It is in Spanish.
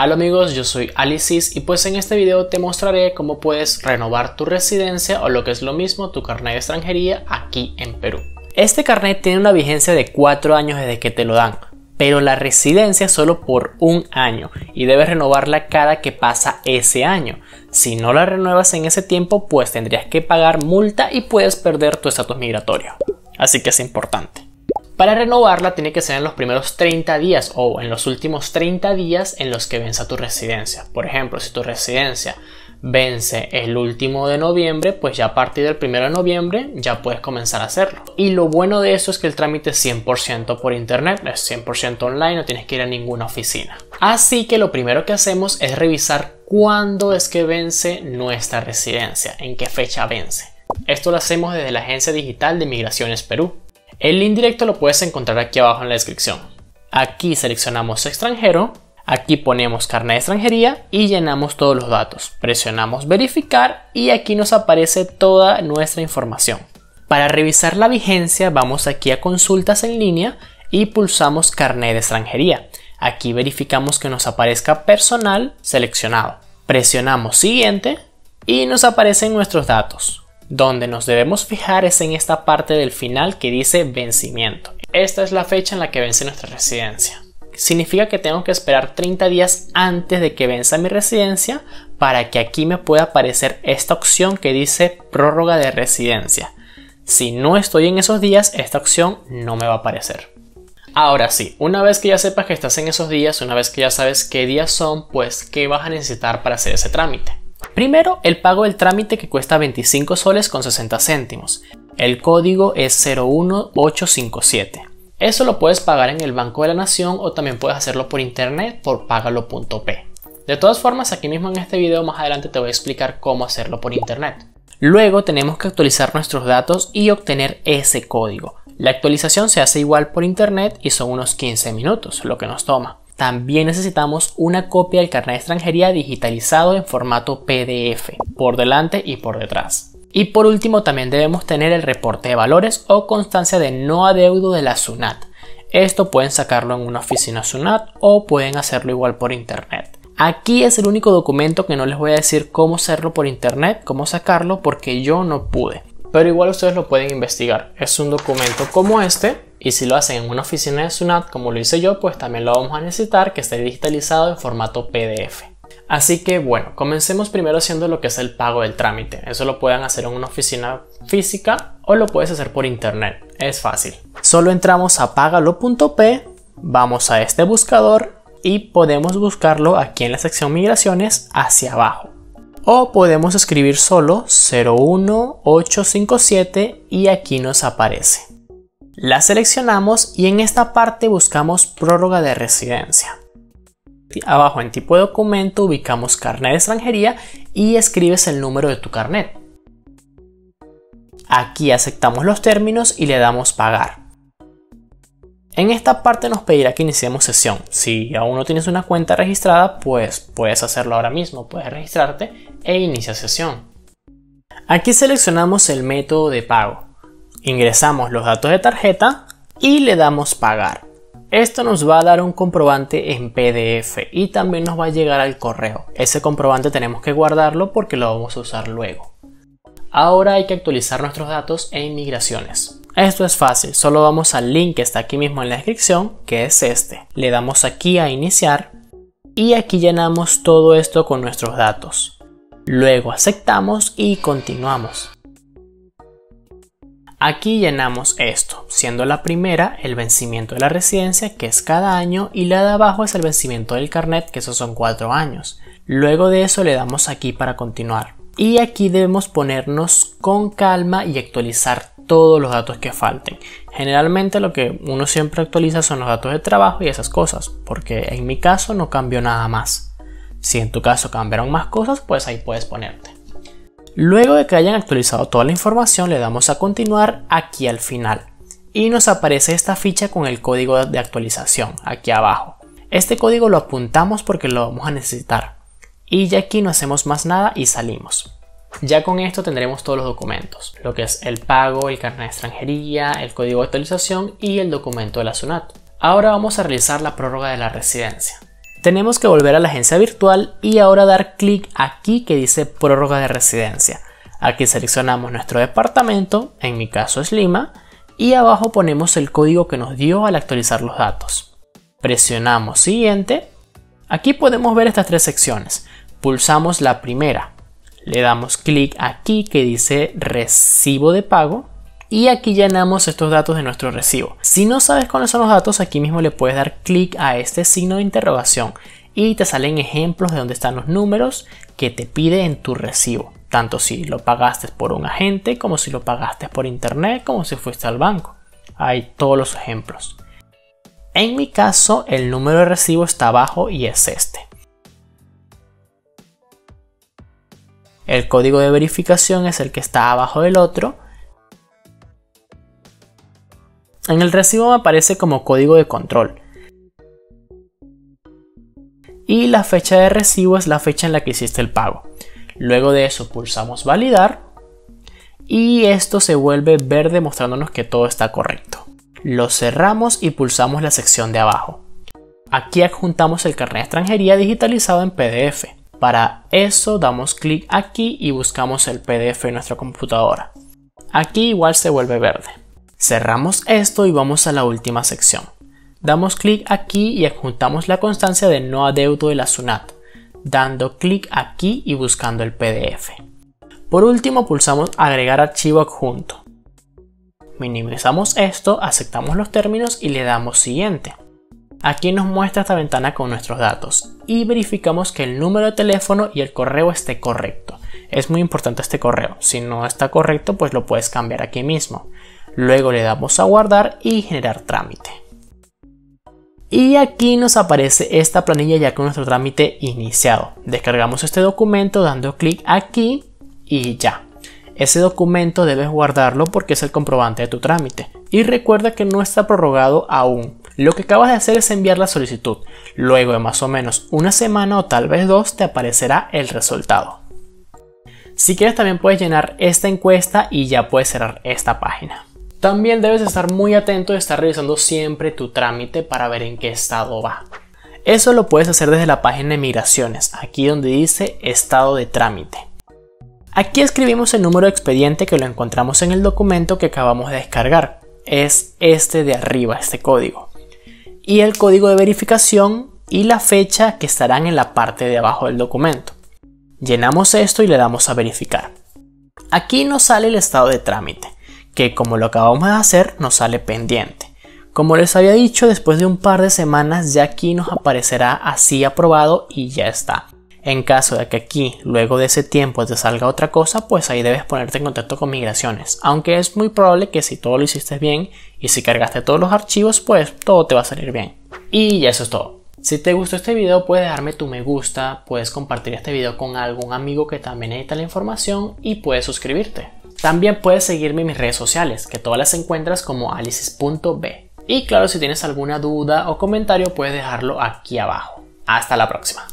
Hola amigos, yo soy Alicis y pues en este video te mostraré cómo puedes renovar tu residencia o lo que es lo mismo tu carnet de extranjería aquí en Perú. Este carnet tiene una vigencia de 4 años desde que te lo dan, pero la residencia solo por un año y debes renovarla cada que pasa ese año. Si no la renuevas en ese tiempo, pues tendrías que pagar multa y puedes perder tu estatus migratorio. Así que es importante. Para renovarla tiene que ser en los primeros 30 días o en los últimos 30 días en los que venza tu residencia. Por ejemplo, si tu residencia vence el último de noviembre, pues ya a partir del 1 de noviembre ya puedes comenzar a hacerlo. Y lo bueno de eso es que el trámite es 100% por internet, es 100% online, no tienes que ir a ninguna oficina. Así que lo primero que hacemos es revisar cuándo es que vence nuestra residencia, en qué fecha vence. Esto lo hacemos desde la Agencia Digital de Migraciones Perú. El link directo lo puedes encontrar aquí abajo en la descripción. Aquí seleccionamos extranjero, aquí ponemos carnet de extranjería y llenamos todos los datos. Presionamos verificar y aquí nos aparece toda nuestra información. Para revisar la vigencia vamos aquí a consultas en línea y pulsamos carnet de extranjería. Aquí verificamos que nos aparezca personal seleccionado. Presionamos siguiente y nos aparecen nuestros datos. Donde nos debemos fijar es en esta parte del final que dice vencimiento. Esta es la fecha en la que vence nuestra residencia. Significa que tengo que esperar 30 días antes de que venza mi residencia para que aquí me pueda aparecer esta opción que dice prórroga de residencia. Si no estoy en esos días, esta opción no me va a aparecer. Ahora sí, una vez que ya sepas que estás en esos días, una vez que ya sabes qué días son, pues qué vas a necesitar para hacer ese trámite. Primero, el pago del trámite que cuesta 25 soles con 60 céntimos. El código es 01857. Eso lo puedes pagar en el Banco de la Nación o también puedes hacerlo por internet por pagalo.p. De todas formas, aquí mismo en este video más adelante te voy a explicar cómo hacerlo por internet. Luego tenemos que actualizar nuestros datos y obtener ese código. La actualización se hace igual por internet y son unos 15 minutos lo que nos toma. También necesitamos una copia del carnet de extranjería digitalizado en formato PDF, por delante y por detrás. Y por último también debemos tener el reporte de valores o constancia de no adeudo de la SUNAT. Esto pueden sacarlo en una oficina SUNAT o pueden hacerlo igual por internet. Aquí es el único documento que no les voy a decir cómo hacerlo por internet, cómo sacarlo, porque yo no pude. Pero igual ustedes lo pueden investigar. Es un documento como este y si lo hacen en una oficina de SUNAT como lo hice yo, pues también lo vamos a necesitar que esté digitalizado en formato PDF. Así que bueno, comencemos primero haciendo lo que es el pago del trámite. Eso lo pueden hacer en una oficina física o lo puedes hacer por internet. Es fácil. Solo entramos a pagalo.p, vamos a este buscador y podemos buscarlo aquí en la sección migraciones hacia abajo. O podemos escribir solo 01857 y aquí nos aparece. La seleccionamos y en esta parte buscamos prórroga de residencia. Abajo en tipo de documento ubicamos carnet de extranjería y escribes el número de tu carnet. Aquí aceptamos los términos y le damos pagar. En esta parte nos pedirá que iniciemos sesión. Si aún no tienes una cuenta registrada, pues puedes hacerlo ahora mismo, puedes registrarte e inicia sesión. Aquí seleccionamos el método de pago ingresamos los datos de tarjeta y le damos pagar. Esto nos va a dar un comprobante en PDF y también nos va a llegar al correo. Ese comprobante tenemos que guardarlo porque lo vamos a usar luego. Ahora hay que actualizar nuestros datos en migraciones. Esto es fácil, solo vamos al link que está aquí mismo en la descripción, que es este. Le damos aquí a iniciar y aquí llenamos todo esto con nuestros datos. Luego aceptamos y continuamos. Aquí llenamos esto, siendo la primera el vencimiento de la residencia, que es cada año, y la de abajo es el vencimiento del carnet, que esos son cuatro años. Luego de eso le damos aquí para continuar. Y aquí debemos ponernos con calma y actualizar todos los datos que falten. Generalmente lo que uno siempre actualiza son los datos de trabajo y esas cosas, porque en mi caso no cambió nada más. Si en tu caso cambiaron más cosas, pues ahí puedes ponerte. Luego de que hayan actualizado toda la información le damos a continuar aquí al final y nos aparece esta ficha con el código de actualización aquí abajo. Este código lo apuntamos porque lo vamos a necesitar y ya aquí no hacemos más nada y salimos. Ya con esto tendremos todos los documentos, lo que es el pago, el carnet de extranjería, el código de actualización y el documento de la SUNAT. Ahora vamos a realizar la prórroga de la residencia. Tenemos que volver a la agencia virtual y ahora dar clic aquí que dice prórroga de residencia. Aquí seleccionamos nuestro departamento, en mi caso es Lima, y abajo ponemos el código que nos dio al actualizar los datos. Presionamos siguiente. Aquí podemos ver estas tres secciones. Pulsamos la primera, le damos clic aquí que dice recibo de pago y aquí llenamos estos datos de nuestro recibo. Si no sabes cuáles son los datos, aquí mismo le puedes dar clic a este signo de interrogación y te salen ejemplos de dónde están los números que te pide en tu recibo. Tanto si lo pagaste por un agente, como si lo pagaste por internet, como si fuiste al banco. Hay todos los ejemplos. En mi caso, el número de recibo está abajo y es este. El código de verificación es el que está abajo del otro. En el recibo aparece como código de control. Y la fecha de recibo es la fecha en la que hiciste el pago. Luego de eso pulsamos validar y esto se vuelve verde mostrándonos que todo está correcto. Lo cerramos y pulsamos la sección de abajo. Aquí adjuntamos el carnet de extranjería digitalizado en PDF. Para eso damos clic aquí y buscamos el PDF en nuestra computadora. Aquí igual se vuelve verde. Cerramos esto y vamos a la última sección. Damos clic aquí y adjuntamos la constancia de no adeudo de la SUNAT, dando clic aquí y buscando el PDF. Por último pulsamos agregar archivo adjunto. Minimizamos esto, aceptamos los términos y le damos siguiente. Aquí nos muestra esta ventana con nuestros datos y verificamos que el número de teléfono y el correo esté correcto. Es muy importante este correo, si no está correcto pues lo puedes cambiar aquí mismo. Luego le damos a guardar y generar trámite. Y aquí nos aparece esta planilla ya con nuestro trámite iniciado. Descargamos este documento dando clic aquí y ya. Ese documento debes guardarlo porque es el comprobante de tu trámite. Y recuerda que no está prorrogado aún. Lo que acabas de hacer es enviar la solicitud. Luego de más o menos una semana o tal vez dos te aparecerá el resultado. Si quieres también puedes llenar esta encuesta y ya puedes cerrar esta página. También debes estar muy atento de estar revisando siempre tu trámite para ver en qué estado va. Eso lo puedes hacer desde la página de migraciones, aquí donde dice estado de trámite. Aquí escribimos el número de expediente que lo encontramos en el documento que acabamos de descargar. Es este de arriba, este código y el código de verificación y la fecha que estarán en la parte de abajo del documento. Llenamos esto y le damos a verificar. Aquí nos sale el estado de trámite, que como lo acabamos de hacer nos sale pendiente. Como les había dicho, después de un par de semanas ya aquí nos aparecerá así aprobado y ya está. En caso de que aquí, luego de ese tiempo, te salga otra cosa, pues ahí debes ponerte en contacto con migraciones. Aunque es muy probable que si todo lo hiciste bien y si cargaste todos los archivos, pues todo te va a salir bien. Y ya eso es todo. Si te gustó este video puedes darme tu me gusta, puedes compartir este video con algún amigo que también necesita la información y puedes suscribirte. También puedes seguirme en mis redes sociales, que todas las encuentras como alices.b. Y claro, si tienes alguna duda o comentario puedes dejarlo aquí abajo. Hasta la próxima.